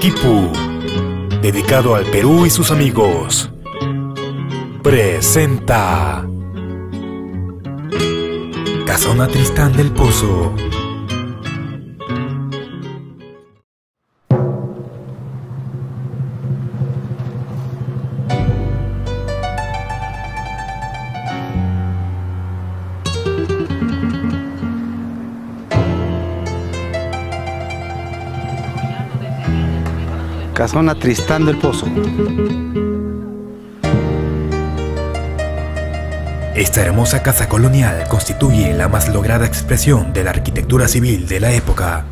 Kipu, dedicado al Perú y sus amigos, presenta Casona Tristán del Pozo. Casona Tristán del Pozo. Esta hermosa casa colonial constituye la más lograda expresión de la arquitectura civil de la época.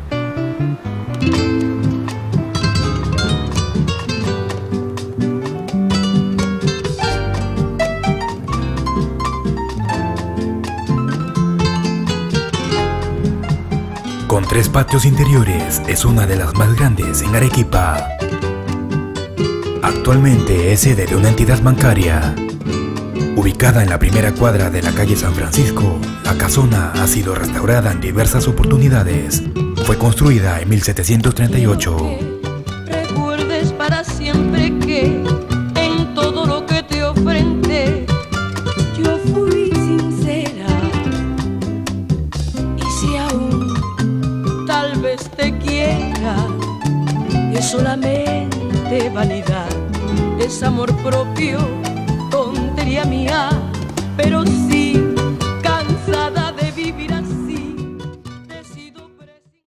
Con tres patios interiores, es una de las más grandes en Arequipa. Actualmente es sede de una entidad bancaria. Ubicada en la primera cuadra de la calle San Francisco, la casona ha sido restaurada en diversas oportunidades. Fue construida en 1738. Recuerdes para siempre que en todo lo que te ofrendé yo fui sincera. Y si aún tal vez te quiera, es solamente vanidad, es amor propio, tontería mía, pero sí, cansada de vivir así, decido prescindir.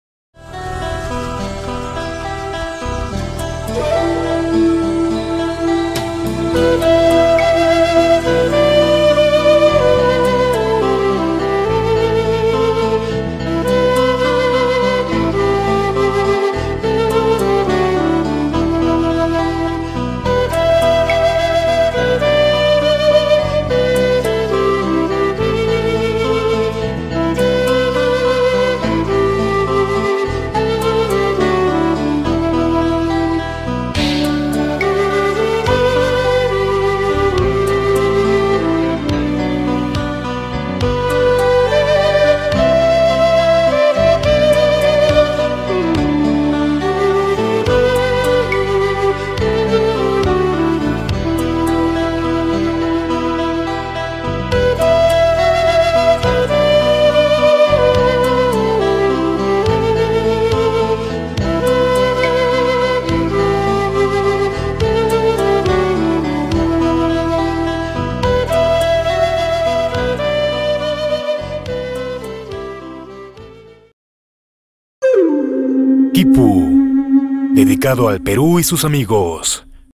Kipu, dedicado al Perú y sus amigos.